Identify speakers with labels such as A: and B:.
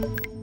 A: you